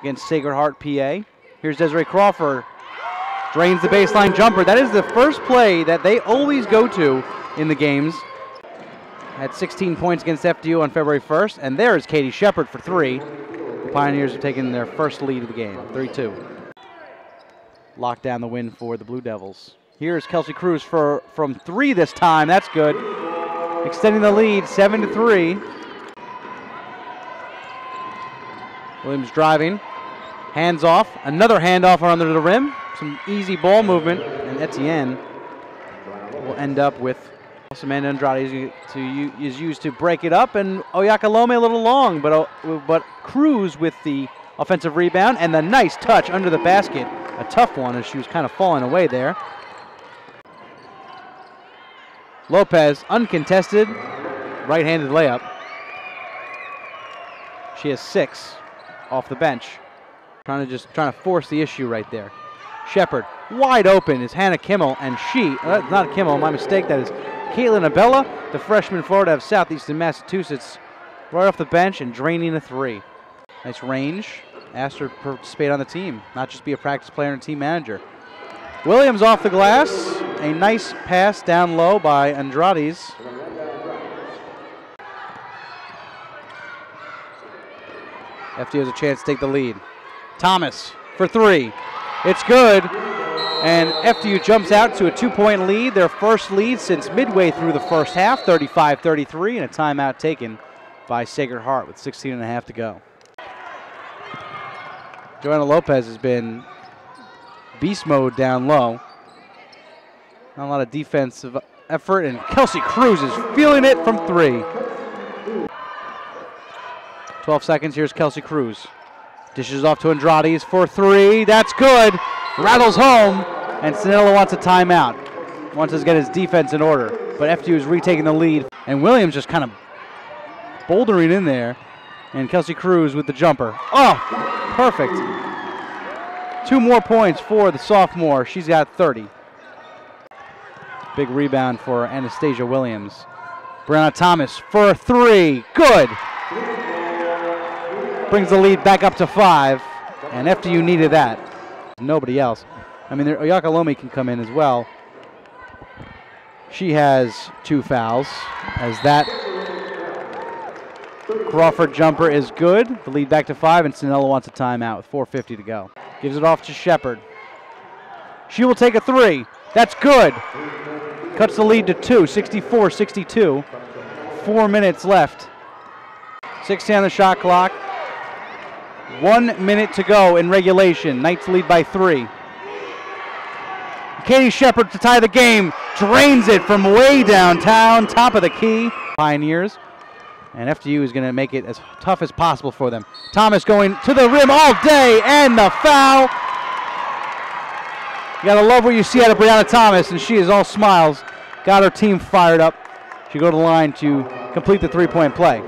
against Sacred Heart, PA. Here's Desiree Crawford. Drains the baseline jumper. That is the first play that they always go to in the games. Had 16 points against FDU on February 1st. And there is Katie Shepard for three. The Pioneers have taken their first lead of the game, 3 2. Lock down the win for the Blue Devils. Here's Kelsey Cruz for from three this time. That's good. Extending the lead, seven to three. Williams driving, hands off, another handoff under the rim. Some easy ball movement, and Etienne will end up with Samantha Andrade is, to, is used to break it up, and Oyakhilome a little long, but uh, but Cruz with the offensive rebound and the nice touch under the basket. A tough one as she was kind of falling away there. Lopez, uncontested, right-handed layup. She has six off the bench. Trying to just trying to force the issue right there. Shepard, wide open is Hannah Kimmel, and she, uh, not Kimmel, my mistake, that is Caitlin Abella, the freshman Florida of Southeastern Massachusetts, right off the bench and draining a three. Nice range. Asked her to participate on the team, not just be a practice player and team manager. Williams off the glass. A nice pass down low by Andrades. FD has a chance to take the lead. Thomas for three. It's good. And FDU jumps out to a two point lead, their first lead since midway through the first half, 35 33, and a timeout taken by Sacred Heart with 16 and a half to go. Joanna Lopez has been beast mode down low. Not a lot of defensive effort, and Kelsey Cruz is feeling it from three. 12 seconds, here's Kelsey Cruz. Dishes off to Andrades for three. That's good. Rattles home, and Cinella wants a timeout. Wants to get his defense in order. But FDU is retaking the lead, and Williams just kind of bouldering in there. And Kelsey Cruz with the jumper. Oh, perfect. Two more points for the sophomore. She's got 30. Big rebound for Anastasia Williams. Brianna Thomas for three. Good. Brings the lead back up to five. And FDU needed that. Nobody else. I mean, Oyakhilome can come in as well. She has two fouls as that Crawford jumper is good. The lead back to five, and Cinella wants a timeout with 4.50 to go. Gives it off to Shepard. She will take a three. That's good. Cuts the lead to two, 64 62. Four minutes left. 60 on the shot clock. One minute to go in regulation. Knights lead by three. Katie Shepard to tie the game. Drains it from way downtown, top of the key. Pioneers. And FDU is going to make it as tough as possible for them. Thomas going to the rim all day, and the foul. You got to love what you see out of Brianna Thomas, and she is all smiles. Got her team fired up. She go to the line to complete the three-point play.